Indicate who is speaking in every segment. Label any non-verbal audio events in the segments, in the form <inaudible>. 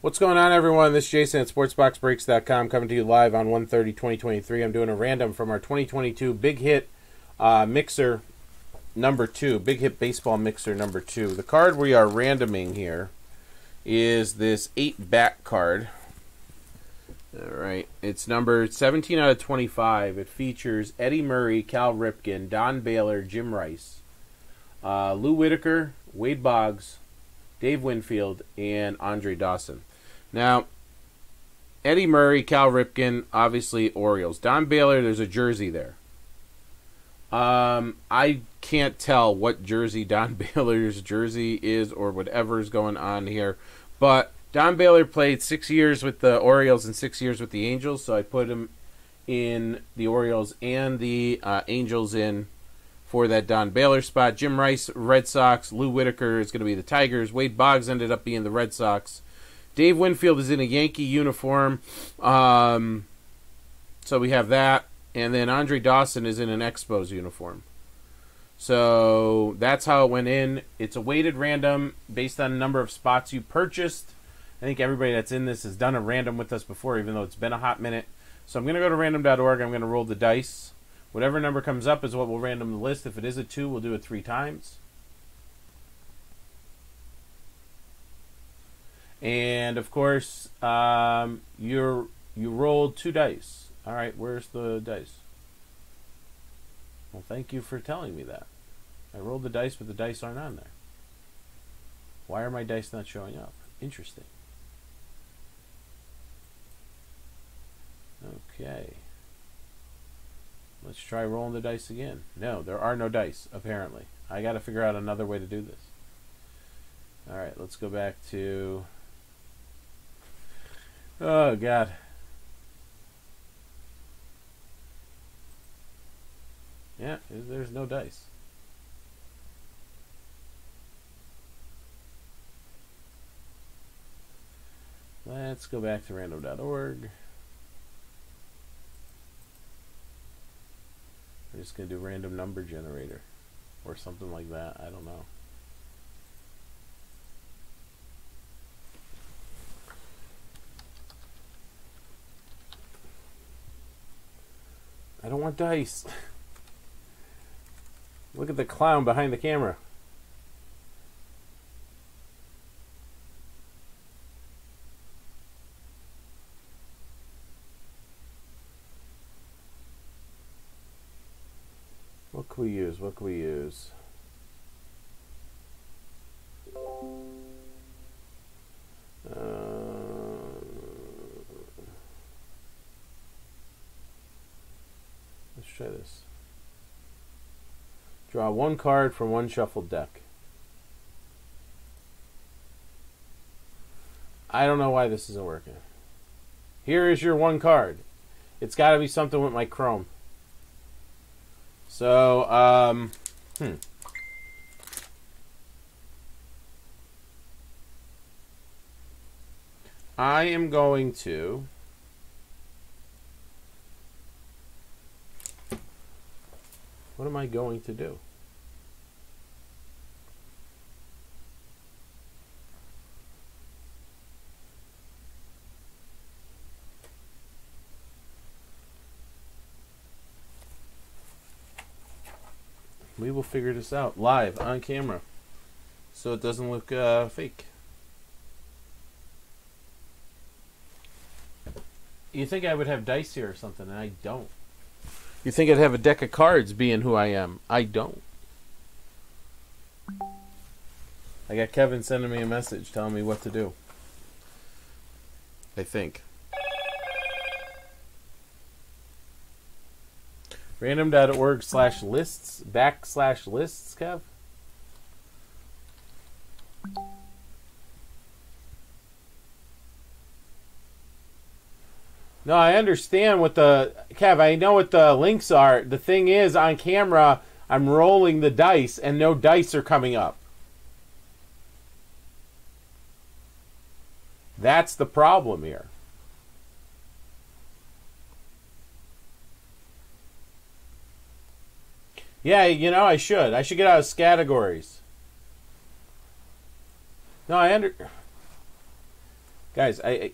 Speaker 1: What's going on, everyone? This is Jason at SportsBoxBreaks.com coming to you live on 130 2023. I'm doing a random from our 2022 Big Hit uh, Mixer number two, Big Hit Baseball Mixer number two. The card we are randoming here is this eight back card. All right, it's number 17 out of 25. It features Eddie Murray, Cal Ripken, Don Baylor, Jim Rice, uh, Lou Whitaker, Wade Boggs, Dave Winfield, and Andre Dawson. Now, Eddie Murray, Cal Ripken, obviously Orioles. Don Baylor, there's a jersey there. Um, I can't tell what jersey Don <laughs> Baylor's jersey is or whatever is going on here, but Don Baylor played six years with the Orioles and six years with the Angels, so I put him in the Orioles and the uh, Angels in for that Don Baylor spot. Jim Rice, Red Sox. Lou Whitaker is going to be the Tigers. Wade Boggs ended up being the Red Sox. Dave Winfield is in a Yankee uniform. Um, so we have that. And then Andre Dawson is in an Expos uniform. So that's how it went in. It's a weighted random based on the number of spots you purchased. I think everybody that's in this has done a random with us before, even though it's been a hot minute. So I'm going to go to random.org. I'm going to roll the dice. Whatever number comes up is what we'll random the list. If it is a two, we'll do it three times. And of course, um, you're you rolled two dice. All right, where's the dice? Well, thank you for telling me that. I rolled the dice, but the dice aren't on there. Why are my dice not showing up? Interesting. Okay. Let's try rolling the dice again. No, there are no dice, apparently. I got to figure out another way to do this. All right, let's go back to Oh, God. Yeah, there's no dice. Let's go back to random.org. We're just going to do random number generator or something like that. I don't know. I don't want dice. <laughs> Look at the clown behind the camera. Can we use? What can we use? Uh, let's try this. Draw one card from one shuffled deck. I don't know why this isn't working. Here is your one card. It's got to be something with my Chrome. So, um, hmm. I am going to What am I going to do? We will figure this out live on camera so it doesn't look uh, fake. You think I would have dice here or something, and I don't. You think I'd have a deck of cards being who I am? I don't. I got Kevin sending me a message telling me what to do. I think. Random.org slash lists backslash lists, Kev. No, I understand what the Kev. I know what the links are. The thing is, on camera, I'm rolling the dice, and no dice are coming up. That's the problem here. Yeah, you know, I should. I should get out of categories. No, I under. Guys, I, I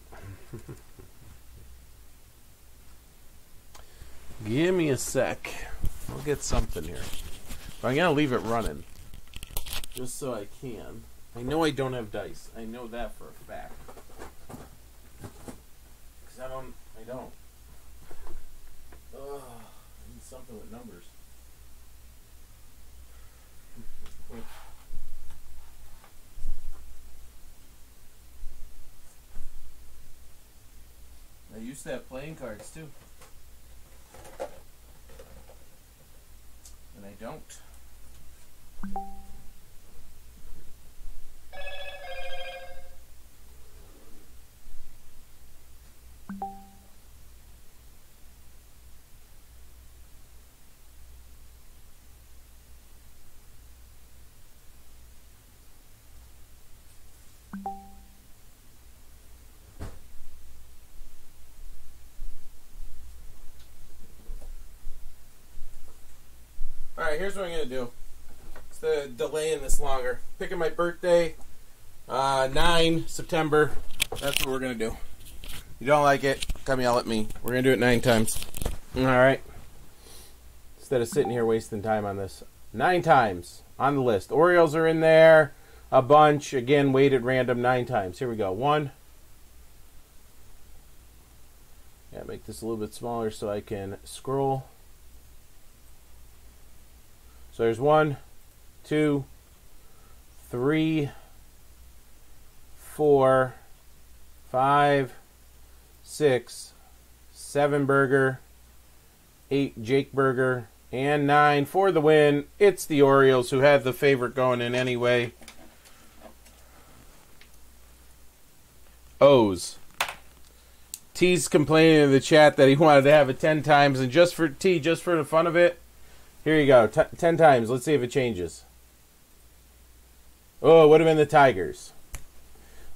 Speaker 1: <laughs> Give me a sec. I'll get something here. But I'm gonna leave it running. Just so I can. I know I don't have dice. I know that for a fact. Cause I don't I don't. Ugh, I need something with numbers. I used to have playing cards too. And I don't. Right, here's what I'm gonna do. Instead of delaying this longer, picking my birthday, uh, nine September. That's what we're gonna do. You don't like it? Come yell at me. We're gonna do it nine times. All right. Instead of sitting here wasting time on this, nine times on the list. Orioles are in there, a bunch. Again, weighted random nine times. Here we go. One. Yeah, make this a little bit smaller so I can scroll. So there's one, two, three, four, five, six, seven burger, eight Jake burger, and nine for the win. It's the Orioles who had the favorite going in anyway. O's. T's complaining in the chat that he wanted to have it ten times, and just for T, just for the fun of it, here you go. T- ten times. Let's see if it changes. Oh, it would have been the Tigers.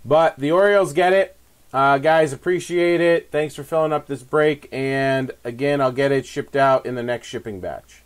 Speaker 1: But the Orioles get it. Uh, guys, appreciate it. Thanks for filling up this break. And again, I'll get it shipped out in the next shipping batch.